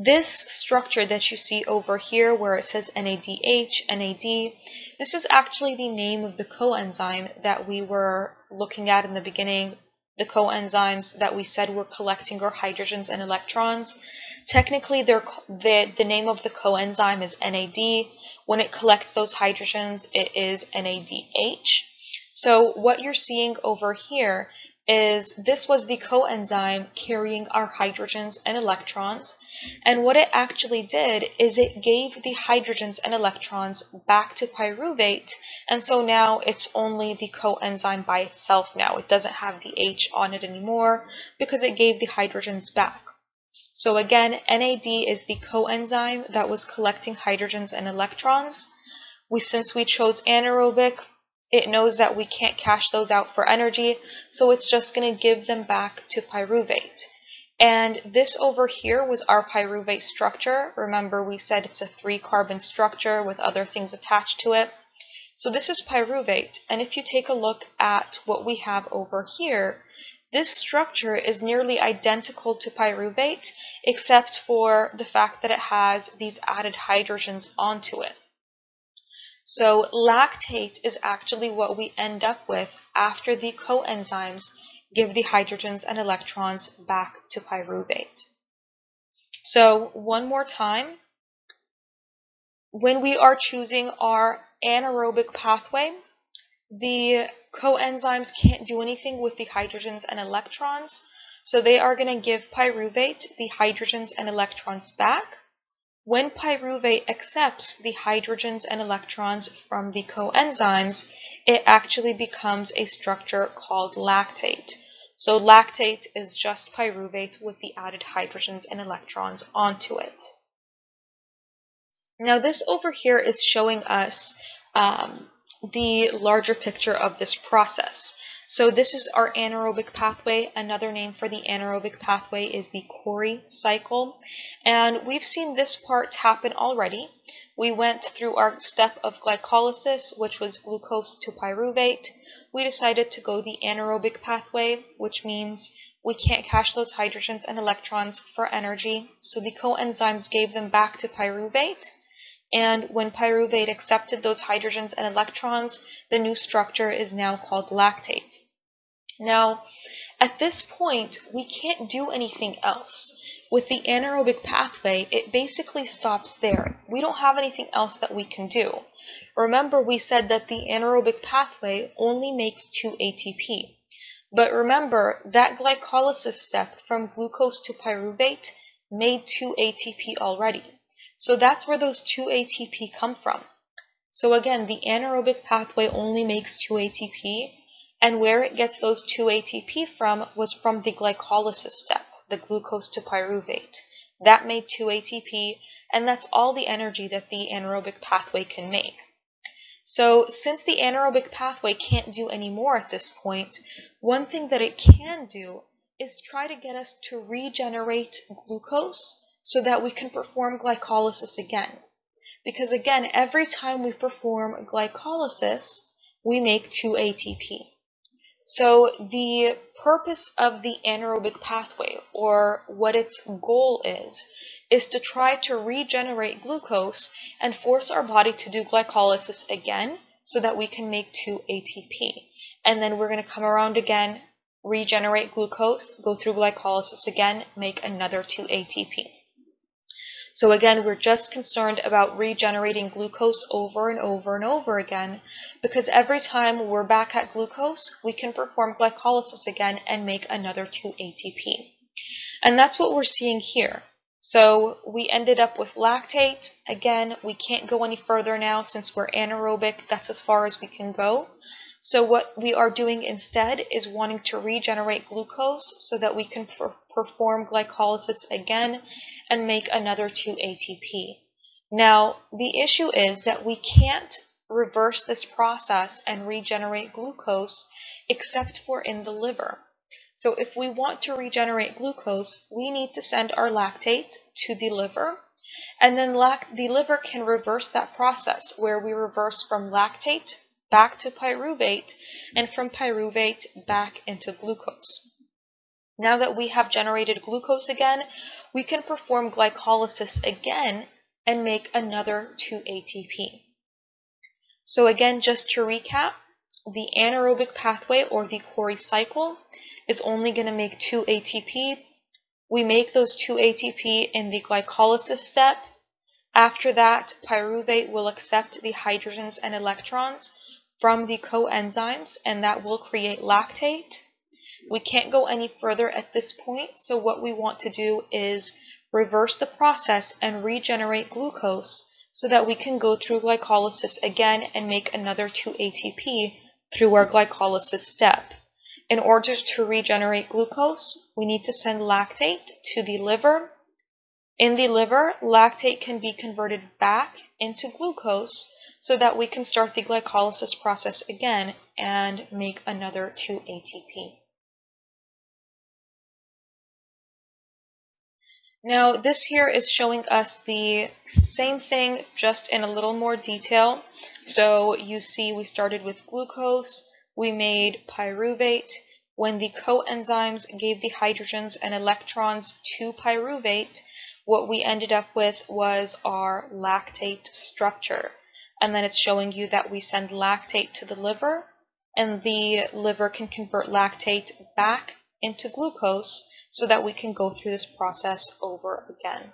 This structure that you see over here where it says NADH, NAD, this is actually the name of the coenzyme that we were looking at in the beginning, the coenzymes that we said were collecting our hydrogens and electrons. Technically, the, the name of the coenzyme is NAD. When it collects those hydrogens, it is NADH. So what you're seeing over here is this was the coenzyme carrying our hydrogens and electrons. And what it actually did is it gave the hydrogens and electrons back to pyruvate. And so now it's only the coenzyme by itself now. It doesn't have the H on it anymore because it gave the hydrogens back. So again, NAD is the coenzyme that was collecting hydrogens and electrons. We, since we chose anaerobic, it knows that we can't cash those out for energy, so it's just going to give them back to pyruvate. And this over here was our pyruvate structure. Remember, we said it's a three-carbon structure with other things attached to it. So this is pyruvate, and if you take a look at what we have over here, this structure is nearly identical to pyruvate, except for the fact that it has these added hydrogens onto it. So lactate is actually what we end up with after the coenzymes give the hydrogens and electrons back to pyruvate. So one more time, when we are choosing our anaerobic pathway, the coenzymes can't do anything with the hydrogens and electrons, so they are going to give pyruvate the hydrogens and electrons back, when pyruvate accepts the hydrogens and electrons from the coenzymes, it actually becomes a structure called lactate. So lactate is just pyruvate with the added hydrogens and electrons onto it. Now this over here is showing us um, the larger picture of this process. So this is our anaerobic pathway. Another name for the anaerobic pathway is the Cori cycle. And we've seen this part happen already. We went through our step of glycolysis, which was glucose to pyruvate. We decided to go the anaerobic pathway, which means we can't cash those hydrogens and electrons for energy, so the coenzymes gave them back to pyruvate. And when pyruvate accepted those hydrogens and electrons, the new structure is now called lactate. Now, at this point, we can't do anything else. With the anaerobic pathway, it basically stops there. We don't have anything else that we can do. Remember, we said that the anaerobic pathway only makes 2 ATP. But remember, that glycolysis step from glucose to pyruvate made 2 ATP already. So that's where those 2 ATP come from. So again, the anaerobic pathway only makes 2 ATP, and where it gets those 2 ATP from was from the glycolysis step, the glucose to pyruvate. That made 2 ATP, and that's all the energy that the anaerobic pathway can make. So since the anaerobic pathway can't do any more at this point, one thing that it can do is try to get us to regenerate glucose so that we can perform glycolysis again. Because again, every time we perform glycolysis, we make 2 ATP. So the purpose of the anaerobic pathway, or what its goal is, is to try to regenerate glucose and force our body to do glycolysis again so that we can make 2 ATP. And then we're going to come around again, regenerate glucose, go through glycolysis again, make another 2 ATP. So again, we're just concerned about regenerating glucose over and over and over again, because every time we're back at glucose, we can perform glycolysis again and make another 2 ATP. And that's what we're seeing here. So we ended up with lactate. Again, we can't go any further now since we're anaerobic. That's as far as we can go. So what we are doing instead is wanting to regenerate glucose so that we can perform glycolysis again and make another 2 ATP. Now, the issue is that we can't reverse this process and regenerate glucose except for in the liver. So if we want to regenerate glucose, we need to send our lactate to the liver, and then the liver can reverse that process where we reverse from lactate back to pyruvate and from pyruvate back into glucose. Now that we have generated glucose again, we can perform glycolysis again and make another 2 ATP. So again, just to recap, the anaerobic pathway or the Cori cycle is only going to make 2 ATP. We make those 2 ATP in the glycolysis step. After that, pyruvate will accept the hydrogens and electrons from the coenzymes and that will create lactate. We can't go any further at this point, so what we want to do is reverse the process and regenerate glucose so that we can go through glycolysis again and make another 2 ATP through our glycolysis step. In order to regenerate glucose, we need to send lactate to the liver. In the liver, lactate can be converted back into glucose so that we can start the glycolysis process again and make another 2 ATP. Now this here is showing us the same thing just in a little more detail. So you see we started with glucose, we made pyruvate. When the coenzymes gave the hydrogens and electrons to pyruvate, what we ended up with was our lactate structure and then it's showing you that we send lactate to the liver, and the liver can convert lactate back into glucose so that we can go through this process over again.